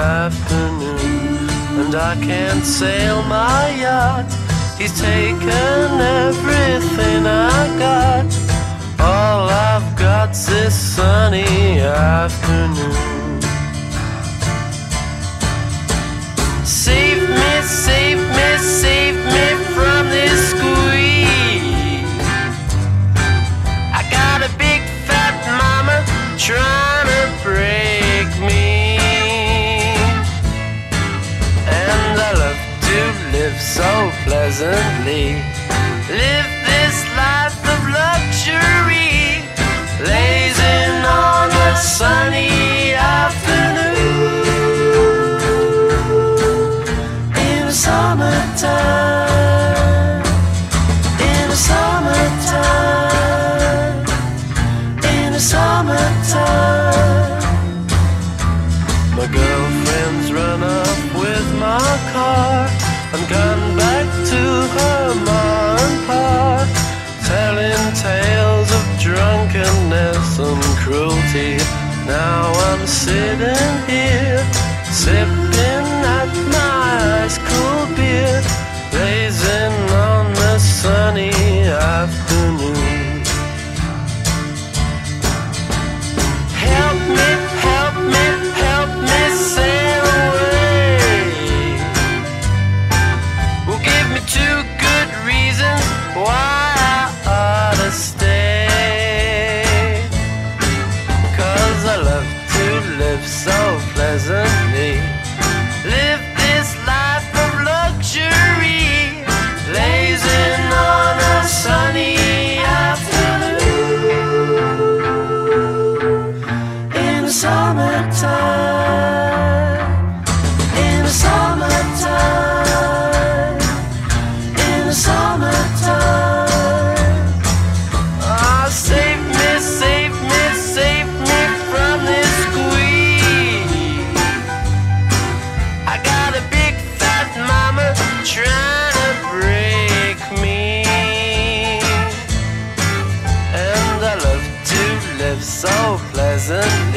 afternoon, and I can't sail my yacht. He's taken everything live so pleasantly. Live this life of luxury. Lazing on a sunny afternoon. In the summertime. In the summertime. In the summertime. Now I'm sitting here, live so pleasantly. 嗯